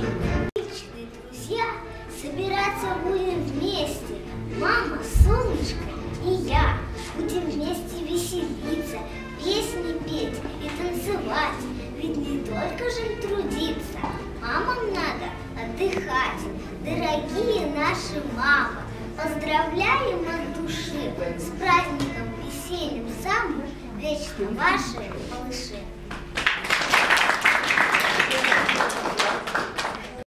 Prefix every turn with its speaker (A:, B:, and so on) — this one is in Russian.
A: Отличные друзья, собираться будем вместе. Мама, солнышко и я. Будем вместе веселиться, песни петь и танцевать. Ведь не только же трудиться, мамам надо отдыхать. Дорогие наши мамы, поздравляем от души с праздником весенним самым вечно ваши малыши.